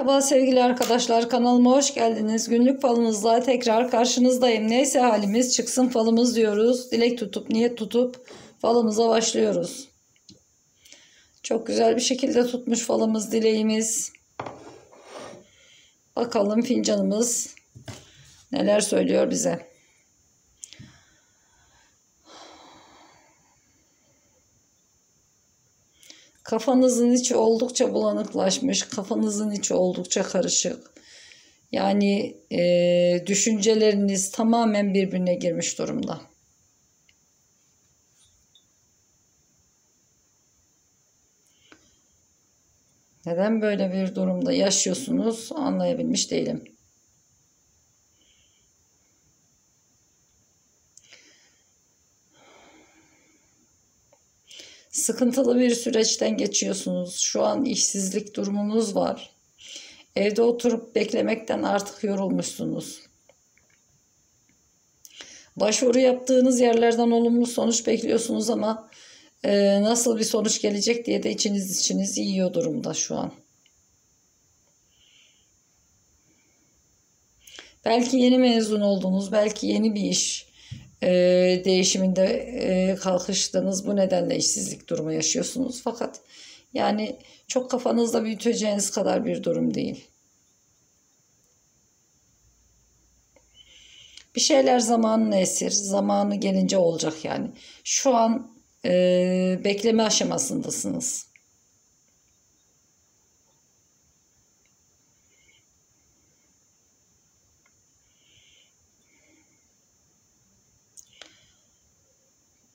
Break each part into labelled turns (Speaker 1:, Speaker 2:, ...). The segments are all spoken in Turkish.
Speaker 1: Merhaba sevgili arkadaşlar kanalıma hoş geldiniz. Günlük falınızla tekrar karşınızdayım. Neyse halimiz çıksın falımız diyoruz. Dilek tutup niyet tutup falımıza başlıyoruz. Çok güzel bir şekilde tutmuş falımız dileğimiz. Bakalım fincanımız neler söylüyor bize. Kafanızın içi oldukça bulanıklaşmış. Kafanızın içi oldukça karışık. Yani e, düşünceleriniz tamamen birbirine girmiş durumda. Neden böyle bir durumda yaşıyorsunuz anlayabilmiş değilim. Sıkıntılı bir süreçten geçiyorsunuz. Şu an işsizlik durumunuz var. Evde oturup beklemekten artık yorulmuşsunuz. Başvuru yaptığınız yerlerden olumlu sonuç bekliyorsunuz ama e, nasıl bir sonuç gelecek diye de içiniz içiniz yiyor durumda şu an. Belki yeni mezun oldunuz, belki yeni bir iş e, değişiminde e, kalkıştınız. Bu nedenle işsizlik durumu yaşıyorsunuz. Fakat yani çok kafanızda büyüteceğiniz kadar bir durum değil. Bir şeyler zamanını esir, zamanı gelince olacak yani. Şu an e, bekleme aşamasındasınız.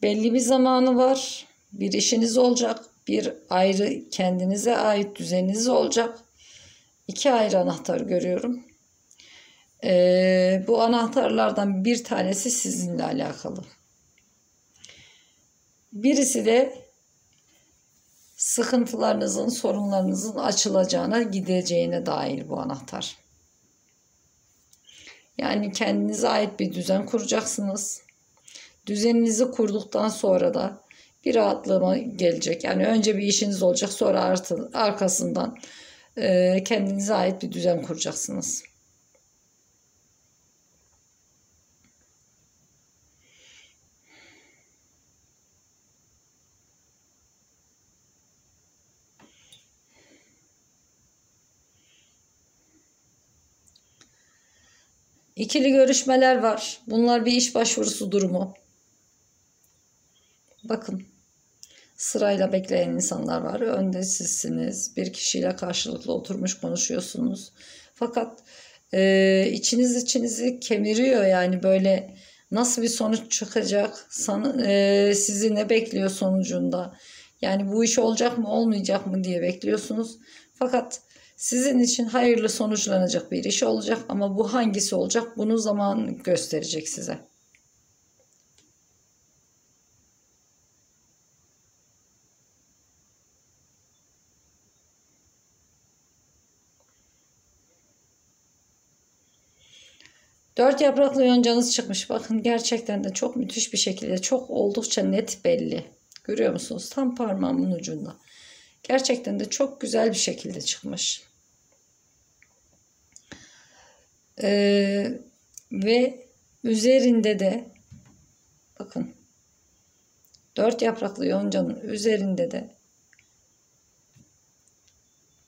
Speaker 1: Belli bir zamanı var. Bir işiniz olacak. Bir ayrı kendinize ait düzeniniz olacak. İki ayrı anahtar görüyorum. Ee, bu anahtarlardan bir tanesi sizinle alakalı. Birisi de sıkıntılarınızın, sorunlarınızın açılacağına, gideceğine dair bu anahtar. Yani kendinize ait bir düzen kuracaksınız. Düzeninizi kurduktan sonra da bir rahatlama gelecek. Yani önce bir işiniz olacak sonra artı, arkasından e, kendinize ait bir düzen kuracaksınız. İkili görüşmeler var. Bunlar bir iş başvurusu durumu. Bakın sırayla bekleyen insanlar var. Önde sizsiniz. Bir kişiyle karşılıklı oturmuş konuşuyorsunuz. Fakat e, içiniz içinizi kemiriyor yani böyle nasıl bir sonuç çıkacak? San, e, sizi ne bekliyor sonucunda? Yani bu iş olacak mı olmayacak mı diye bekliyorsunuz. Fakat sizin için hayırlı sonuçlanacak bir iş olacak ama bu hangisi olacak bunu zaman gösterecek size. Dört yapraklı yoncanız çıkmış. Bakın gerçekten de çok müthiş bir şekilde çok oldukça net belli. Görüyor musunuz? Tam parmağımın ucunda. Gerçekten de çok güzel bir şekilde çıkmış. Ee, ve üzerinde de bakın dört yapraklı yoncanın üzerinde de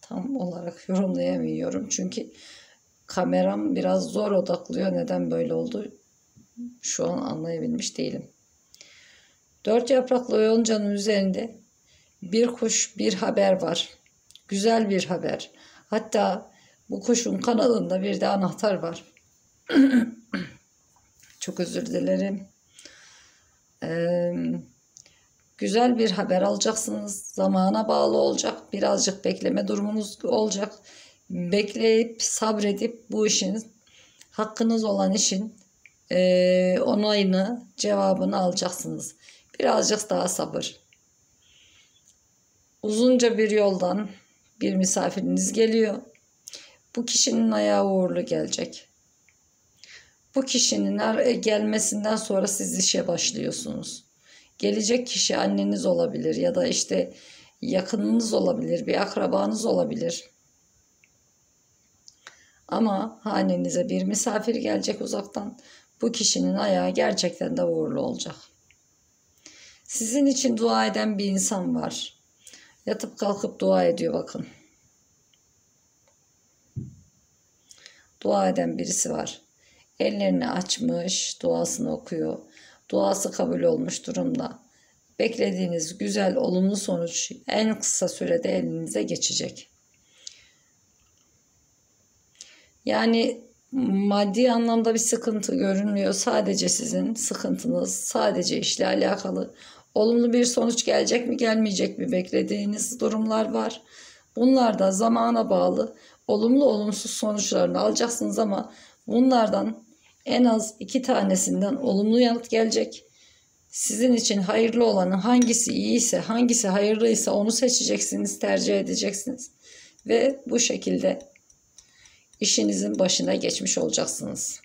Speaker 1: tam olarak yorumlayamıyorum. Çünkü kameram biraz zor odaklıyor. Neden böyle oldu? Şu an anlayabilmiş değilim. Dört yapraklı yoncanın üzerinde bir kuş bir haber var. Güzel bir haber. Hatta bu kuşun kanalında bir de anahtar var. Çok özür dilerim. Ee, güzel bir haber alacaksınız. Zamana bağlı olacak. Birazcık bekleme durumunuz olacak. Bekleyip sabredip bu işin hakkınız olan işin e, onayını, cevabını alacaksınız. Birazcık daha sabır. Uzunca bir yoldan bir misafiriniz geliyor. Bu kişinin ayağı uğurlu gelecek. Bu kişinin gelmesinden sonra siz işe başlıyorsunuz. Gelecek kişi anneniz olabilir ya da işte yakınınız olabilir, bir akrabanız olabilir. Ama hanenize bir misafir gelecek uzaktan. Bu kişinin ayağı gerçekten de uğurlu olacak. Sizin için dua eden bir insan var. Yatıp kalkıp dua ediyor bakın. Dua eden birisi var. Ellerini açmış, duasını okuyor. Duası kabul olmuş durumda. Beklediğiniz güzel, olumlu sonuç en kısa sürede elinize geçecek. Yani maddi anlamda bir sıkıntı görünmüyor. Sadece sizin sıkıntınız, sadece işle alakalı. Olumlu bir sonuç gelecek mi, gelmeyecek mi beklediğiniz durumlar var. Bunlar da zamana bağlı olumlu olumsuz sonuçlarını alacaksınız ama bunlardan en az iki tanesinden olumlu yanıt gelecek. Sizin için hayırlı olanı hangisi iyiyse, hangisi hayırlıysa onu seçeceksiniz, tercih edeceksiniz. Ve bu şekilde işinizin başına geçmiş olacaksınız.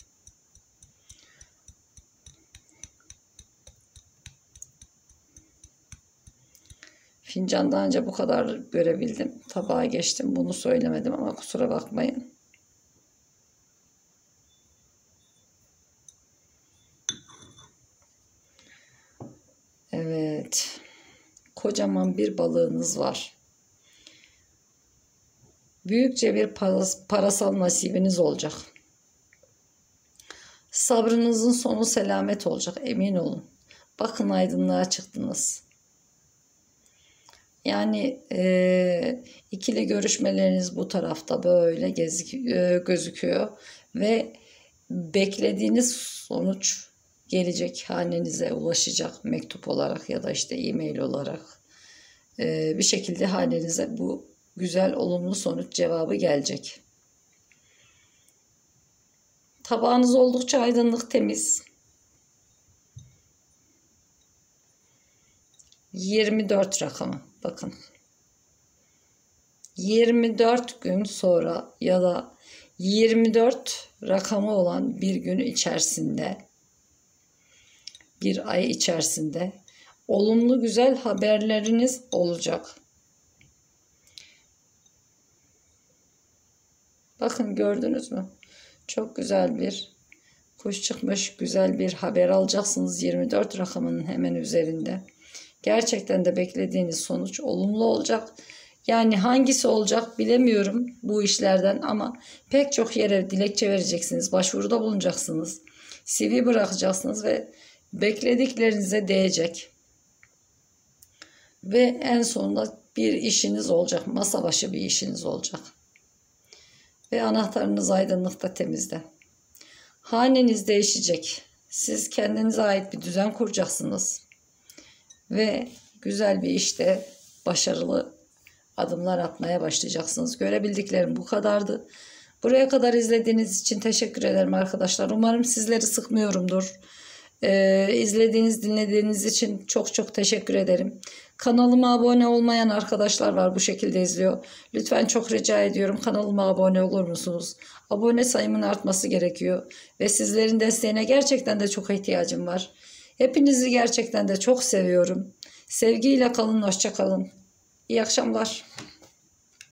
Speaker 1: Fincandan önce bu kadar görebildim. Tabağa geçtim. Bunu söylemedim ama kusura bakmayın. Evet. Kocaman bir balığınız var. Büyükçe bir parasal nasibiniz olacak. Sabrınızın sonu selamet olacak emin olun. Bakın aydınlığa çıktınız. Yani e, ikili görüşmeleriniz bu tarafta böyle gezik, e, gözüküyor ve beklediğiniz sonuç gelecek hanenize ulaşacak mektup olarak ya da işte e-mail olarak e, bir şekilde hanenize bu güzel olumlu sonuç cevabı gelecek. Tabağınız oldukça aydınlık temiz. 24 rakamı bakın. 24 gün sonra ya da 24 rakamı olan bir gün içerisinde bir ay içerisinde olumlu güzel haberleriniz olacak. Bakın gördünüz mü? Çok güzel bir kuş çıkmış, güzel bir haber alacaksınız 24 rakamının hemen üzerinde. Gerçekten de beklediğiniz sonuç olumlu olacak. Yani hangisi olacak bilemiyorum bu işlerden ama pek çok yere dilekçe vereceksiniz, başvuruda bulunacaksınız. CV bırakacaksınız ve beklediklerinize değecek. Ve en sonunda bir işiniz olacak, masa başı bir işiniz olacak. Ve anahtarınız aydınlıkta temizde. Haneniz değişecek. Siz kendinize ait bir düzen kuracaksınız ve güzel bir işte başarılı adımlar atmaya başlayacaksınız. Görebildiklerim bu kadardı. Buraya kadar izlediğiniz için teşekkür ederim arkadaşlar. Umarım sizleri sıkmıyorumdur. Ee, izlediğiniz, dinlediğiniz için çok çok teşekkür ederim. Kanalıma abone olmayan arkadaşlar var bu şekilde izliyor. Lütfen çok rica ediyorum kanalıma abone olur musunuz? Abone sayımın artması gerekiyor. Ve sizlerin desteğine gerçekten de çok ihtiyacım var. Hepinizi gerçekten de çok seviyorum. Sevgiyle kalın, hoşça kalın. İyi akşamlar.